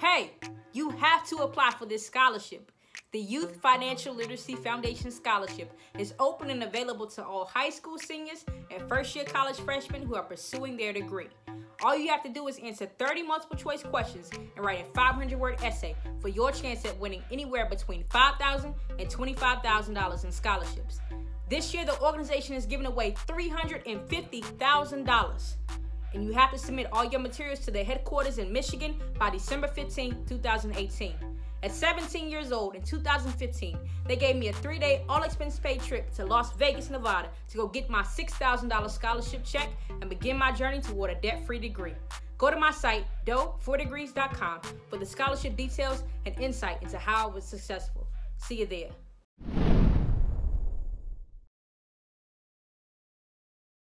Hey, you have to apply for this scholarship. The Youth Financial Literacy Foundation Scholarship is open and available to all high school seniors and first year college freshmen who are pursuing their degree. All you have to do is answer 30 multiple choice questions and write a 500 word essay for your chance at winning anywhere between $5,000 and $25,000 in scholarships. This year, the organization is giving away $350,000. And you have to submit all your materials to the headquarters in Michigan by December 15, 2018. At 17 years old in 2015, they gave me a three day, all expense paid trip to Las Vegas, Nevada to go get my $6,000 scholarship check and begin my journey toward a debt free degree. Go to my site, dough4degrees.com, for the scholarship details and insight into how I was successful. See you there.